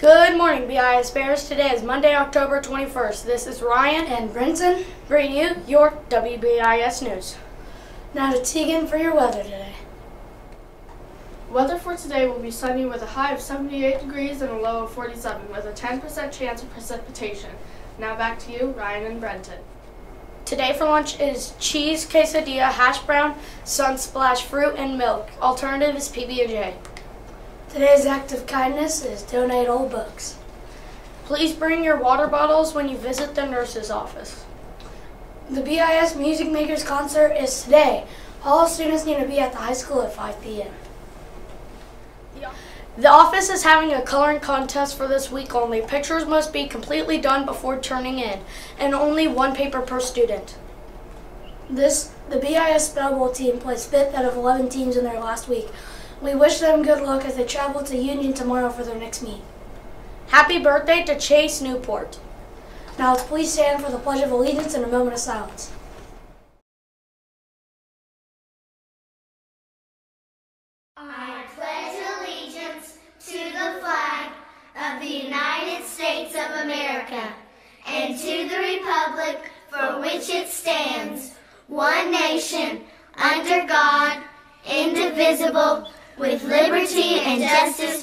Good morning, BIS Bears. Today is Monday, October 21st. This is Ryan and Brenton bringing you your WBIS news. Now to Tegan for your weather today. Weather for today will be sunny with a high of 78 degrees and a low of 47 with a 10% chance of precipitation. Now back to you, Ryan and Brenton. Today for lunch is cheese quesadilla, hash brown, sunsplash, fruit, and milk. Alternative is PB&J. Today's act of kindness is donate old books. Please bring your water bottles when you visit the nurse's office. The BIS Music Makers concert is today. All students need to be at the high school at 5 p.m. The office is having a coloring contest for this week only. Pictures must be completely done before turning in, and only one paper per student. This the BIS Spell Bowl team plays fifth out of 11 teams in their last week. We wish them good luck as they travel to Union tomorrow for their next meet. Happy birthday to Chase Newport. Now let's please stand for the Pledge of Allegiance and a moment of silence. I pledge allegiance to the flag of the United States of America and to the republic for which it stands, one nation, under God, indivisible, with liberty and justice.